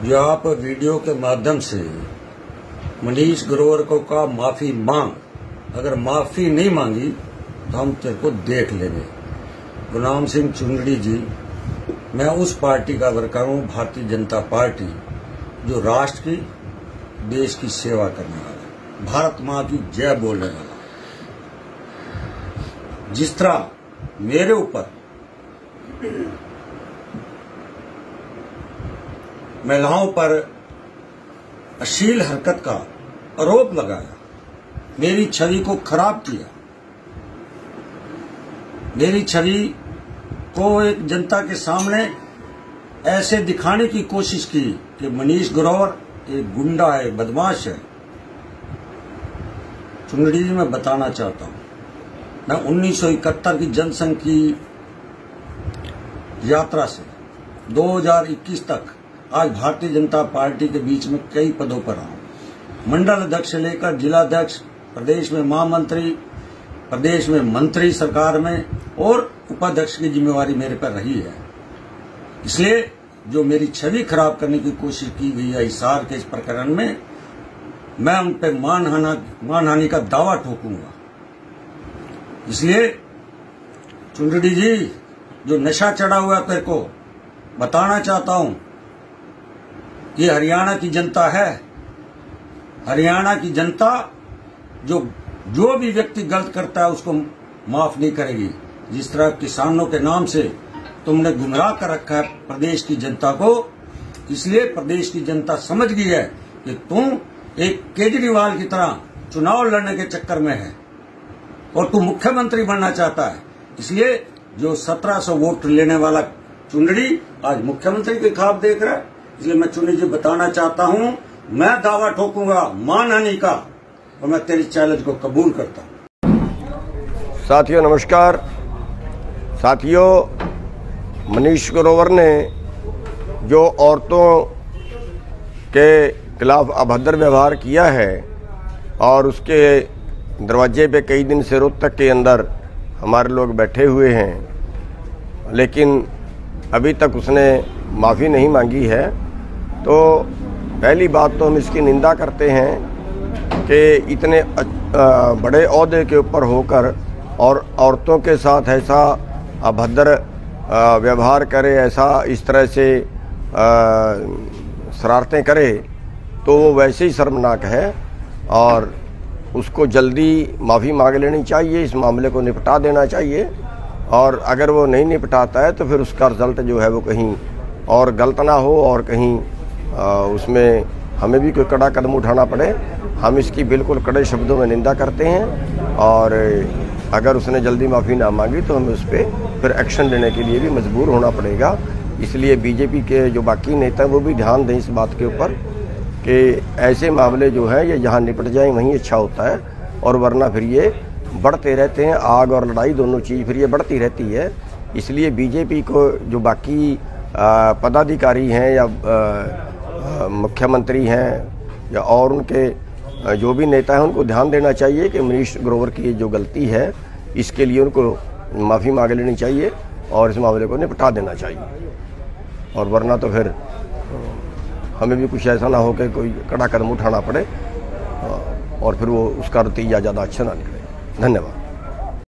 आप वीडियो के माध्यम से मनीष ग्रोवर को का माफ़ी मांग। अगर माफ़ी नहीं मांगी तो हम तेरे को देख लेंगे। गुलाम सिंह चुंगड़ी जी, मैं उस पार्टी का वर्कर हूँ, भारतीय जनता पार्टी, जो राष्ट्र की, देश की सेवा करने वाला भारत माँ की जय बोलने वाला जिस तरह मेरे ऊपर महिलाओं पर अश्लील हरकत का आरोप लगाया। मेरी छवि को खराब किया। मेरी छवि को एक जनता के सामने ऐसे दिखाने की कोशिश की कि मनीष ग्रोवर एक गुंडा है बदमाश है। चुंगड़ी जी मैं बताना चाहता हूँ। मैं 1971 की जनसंघ की यात्रा से 2021 तक आज भारतीय जनता पार्टी के बीच में कई पदों पर रहा मंडल अध्यक्ष से लेकर जिलाध्यक्ष, प्रदेश में महामंत्री, प्रदेश में मंत्री सरकार में और उपाध्यक्ष की जिम्मेवारी मेरे पर रही है। इसलिए जो मेरी छवि खराब करने की कोशिश की गई है हिसार के इस प्रकरण में, मैं उन पर मानहाना, मानहानि का दावा ठोकूँगा। इसलिए चुंडड़ी जी, जो नशा चढ़ा हुआ है तेरे को बताना चाहता हूँ ये हरियाणा की जनता है। हरियाणा की जनता जो जो भी व्यक्ति गलत करता है, उसको माफ़ नहीं करेगी। जिस तरह किसानों के नाम से तुमने गुमराह कर रखा है प्रदेश की जनता को, इसलिए प्रदेश की जनता समझ गई है कि तुम एक केजरीवाल की तरह चुनाव लड़ने के चक्कर में है और तू मुख्यमंत्री बनना चाहता है। इसलिए जो 1700 वोट लेने वाला चुनड़ी आज मुख्यमंत्री के खाब देख रहा है। इसलिए मैं चुनी जी बताना चाहता हूँ, मैं दावा ठोकूँगा मानहानि का और मैं तेरी चैलेंज को कबूल करता हूँ। साथियों, नमस्कार। साथियों, मनीष ग्रोवर ने जो औरतों के खिलाफ अभद्र व्यवहार किया है और उसके दरवाजे पे कई दिन से रोहतक के अंदर हमारे लोग बैठे हुए हैं, लेकिन अभी तक उसने माफ़ी नहीं मांगी है। तो पहली बात तो हम इसकी निंदा करते हैं कि इतने बड़े अहदे के ऊपर होकर और औरतों के साथ ऐसा अभद्र व्यवहार करे, ऐसा इस तरह से शरारतें करे तो वो वैसे ही शर्मनाक है और उसको जल्दी माफ़ी मांग लेनी चाहिए, इस मामले को निपटा देना चाहिए और अगर वो नहीं निपटाता है तो फिर उसका रिज़ल्ट जो है वो कहीं और गलत ना हो और कहीं उसमें हमें भी कोई कड़ा कदम उठाना पड़े। हम इसकी बिल्कुल कड़े शब्दों में निंदा करते हैं और अगर उसने जल्दी माफ़ी ना मांगी तो हमें उस पर फिर एक्शन लेने के लिए भी मजबूर होना पड़ेगा। इसलिए बीजेपी के जो बाकी नेता वो भी ध्यान दें इस बात के ऊपर कि ऐसे मामले जो हैं, ये जहाँ निपट जाएँ, वहीं अच्छा होता है और वरना फिर ये बढ़ते रहते हैं। आग और लड़ाई दोनों चीज़ फिर ये बढ़ती रहती है। इसलिए बीजेपी को जो बाकी पदाधिकारी हैं या मुख्यमंत्री हैं या और उनके जो भी नेता हैं, उनको ध्यान देना चाहिए कि मनीष ग्रोवर की जो गलती है, इसके लिए उनको माफ़ी मांग लेनी चाहिए और इस मामले को निपटा देना चाहिए। और वरना तो फिर हमें भी कुछ ऐसा ना हो कि कोई कड़ा कदम उठाना पड़े और फिर वो उसका रतीजा ज़्यादा अच्छा ना निकले। धन्यवाद।